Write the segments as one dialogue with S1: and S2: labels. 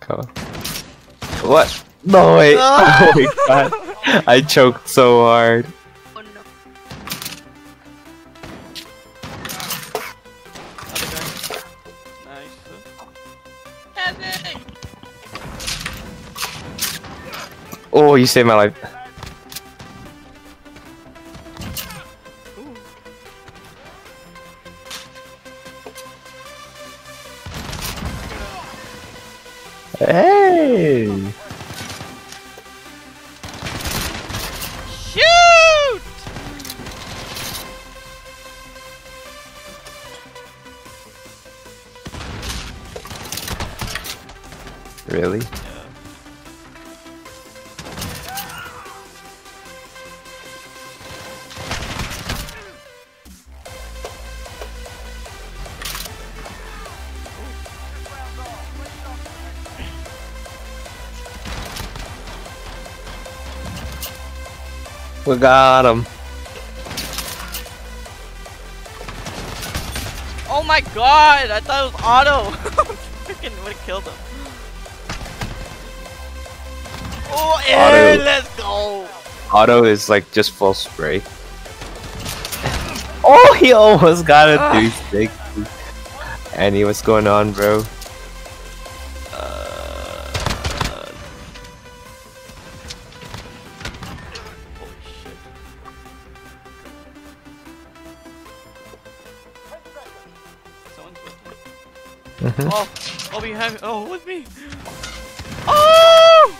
S1: Come. What? No wait. oh my god. I choked so hard.
S2: Oh no.
S3: Nice.
S1: Oh, you saved my life. Hey! We got him.
S3: Oh my god! I thought it was auto! Freaking would have killed him. Oh, yeah,
S1: Auto.
S3: let's go!
S1: Auto is like just full spray. Oh, he almost got a
S3: Ah.
S1: 360. Annie, what's going on, bro?
S3: With me.
S1: Mhm.
S3: Oh, oh, behind me. Oh, with me. Oh!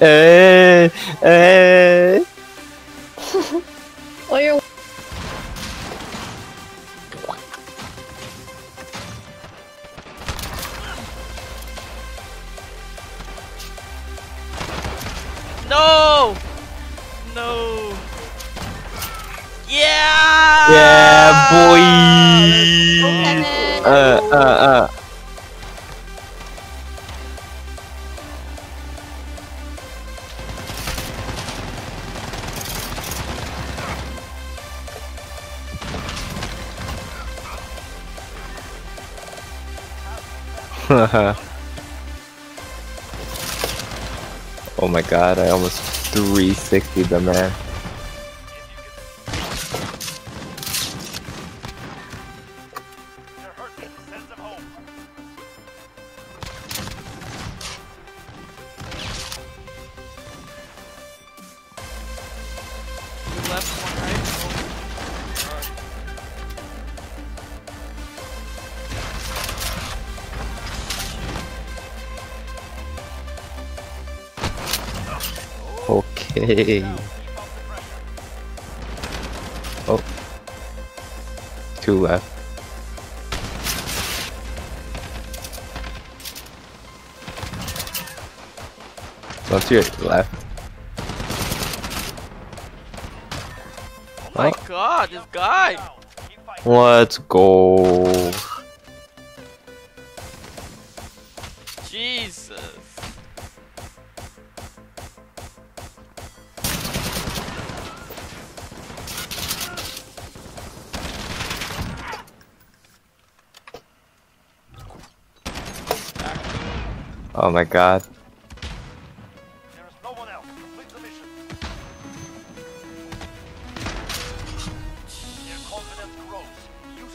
S1: Eh, eh.
S2: Oh, you're.
S3: No! No! Yeah!
S1: Yeah, boy. Uh, uh, uh. oh my god, I almost 360 the man. Okay. Oh. Two left. One to your left.
S3: Oh my god, this guy!
S1: Let's go. Oh my god.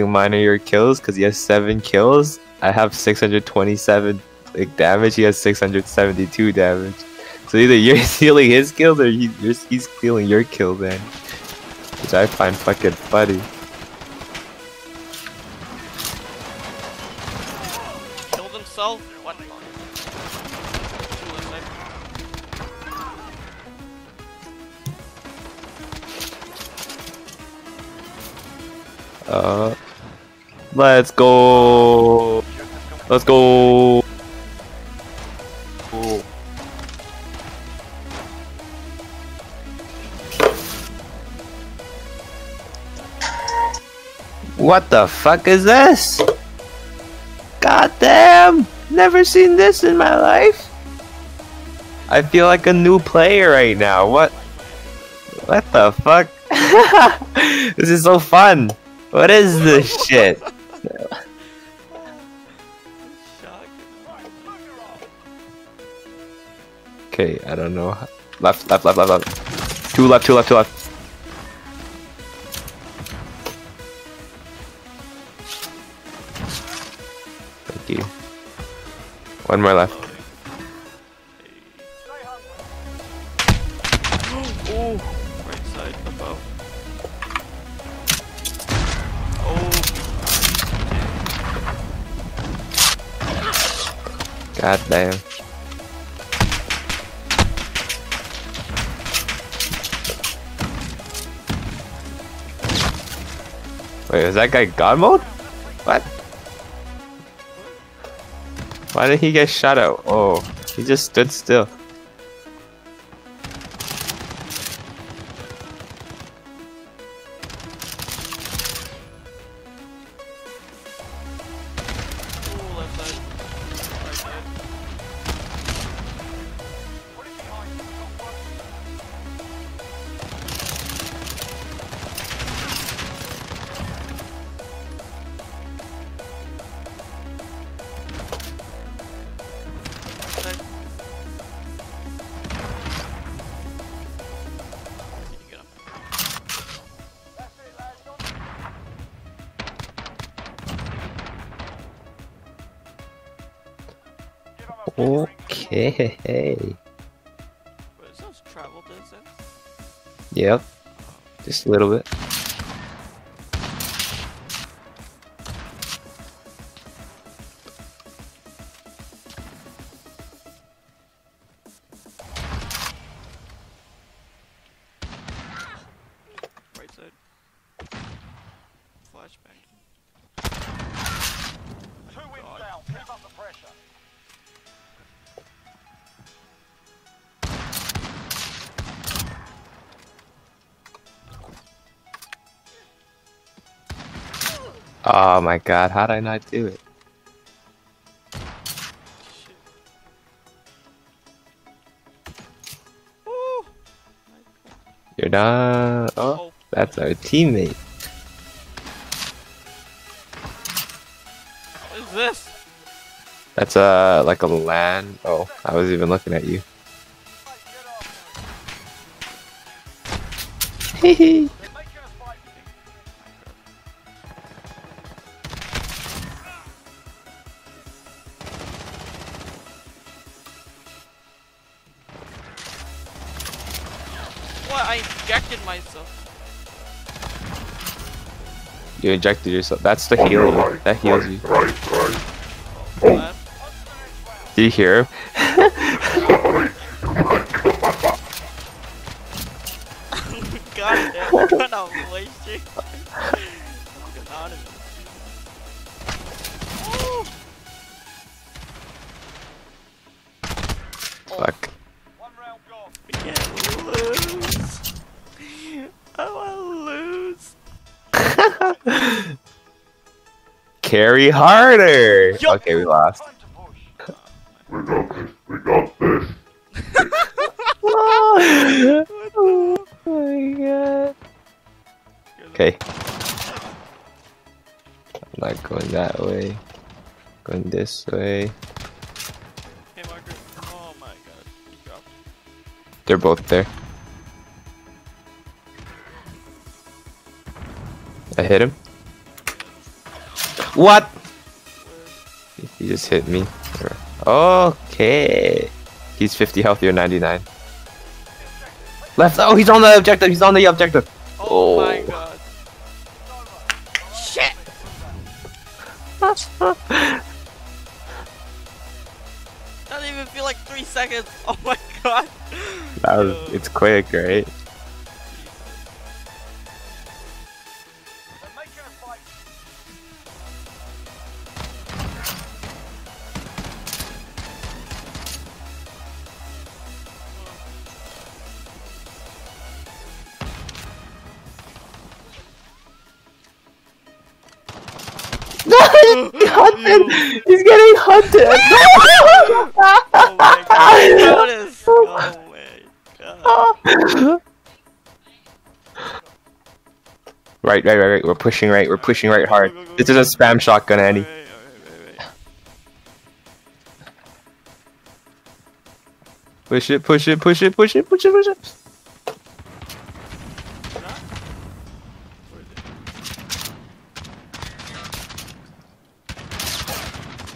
S1: Mine are your kills because he has seven kills. I have 627 like damage. He has 672 damage. So either you're stealing his kills or he, he's stealing your kills, man. Which I find fucking funny. Uh, let's go. Let's go. What the fuck is this? God damn! Never seen this in my life. I feel like a new player right now. What? What the fuck? this is so fun. What is this shit? Okay, I don't know. Left, left, left, left, left. Two left, two left, two left. Thank you. One more left. God damn. Wait, is that guy God mode? What? Why did he get shot out? Oh, he just stood still. Okay.
S3: What is this? Travel distance?
S1: Yep. Just a little bit.
S3: Right side. Flashbang.
S2: Two oh wins
S3: God.
S2: down. Keep up the pressure.
S1: Oh my god, how did I not do it? You're done. Oh,
S3: Oh,
S1: that's our teammate.
S3: what is this?
S1: That's uh like a land. Oh, I was even looking at you. Hehe.
S3: What? I injected myself.
S1: you injected yourself. That's the healer. That heals you.
S3: Left. Oh. Oh.
S1: Do you hear him?
S3: God damn, what a wasting. Fucking anonymous. Ooh.
S1: Carry harder.
S3: Yup.
S1: Okay, we lost.
S2: Time to push.
S4: We got this. We got this.
S1: oh my god. Okay. I'm not going that way. Going this way.
S3: Hey, Margaret. Oh my god. He dropped.
S1: They're both there. I hit him. What? He just hit me. Okay. He's 50 health, you're 99. Left. Oh, he's on the objective. He's on the objective.
S3: Oh, my
S1: Oh.
S3: god. Shit! Doesn't even feel like three seconds. Oh my god.
S1: That was, it's quick, right? No, he's hunted. He's getting hunted.
S3: Oh my god. Notice. Oh my god.
S1: right, right, right, right. We're pushing right. We're pushing right hard. This is a spam shotgun, Andy.
S3: Wait.
S1: Push it, push it, push it, push it, push it, push it.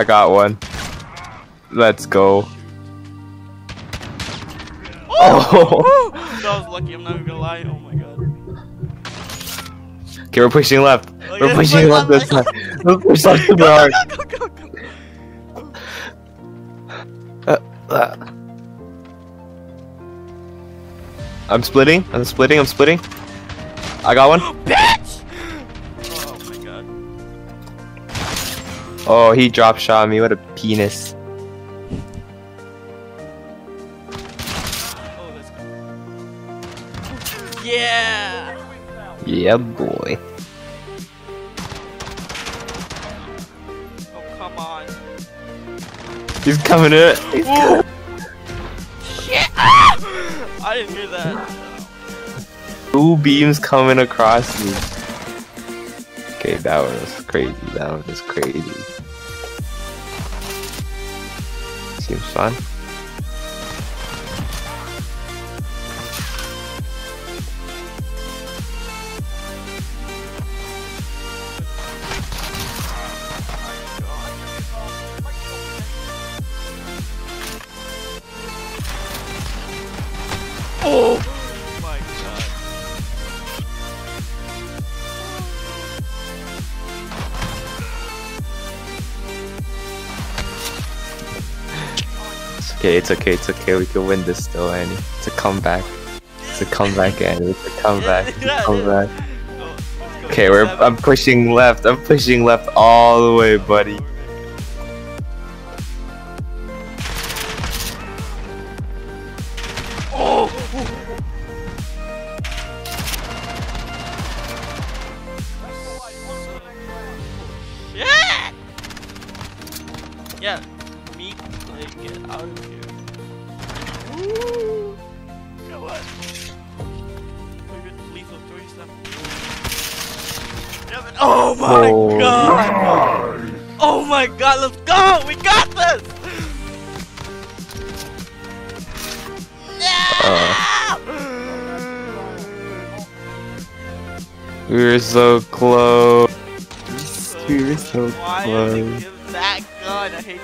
S1: I got one. Let's go. Oh!
S3: that was lucky. I'm not even gonna lie. Oh my god.
S1: Okay, we're pushing left.
S3: Oh,
S1: We're
S3: yeah,
S1: pushing left this time. We're pushing left super hard.
S3: Go, go, go.
S1: Uh, uh. I'm splitting. I'm splitting. I'm splitting. I got one.
S3: Oh,
S1: he drop shot me. What a penis.
S3: Oh. Yeah!
S1: Yeah, boy.
S3: Oh, come on.
S1: He's coming in. He's
S3: Ooh. Shit! Ah! I didn't hear that.
S1: Two beams coming across me. Okay, that one was crazy. That one was crazy. Seems fun. Okay, it's okay, it's okay. We can win this still, Annie. It's a comeback. It's a comeback, Annie. It's a comeback. It's a comeback.
S3: Go, let's go.
S1: Okay, we're I'm pushing left. I'm pushing left all the way, buddy.
S3: Oh! Yeah! Yeah, me, get out of here. Woo! Come on. We're good. Lethal three Seven. Oh my
S1: Oh.
S3: god!
S4: Nice.
S3: Oh my god, let's go! We got this! Uh. Yeah!
S1: We were so close. We were so
S3: Why did you
S1: close.
S3: give that gun? I hate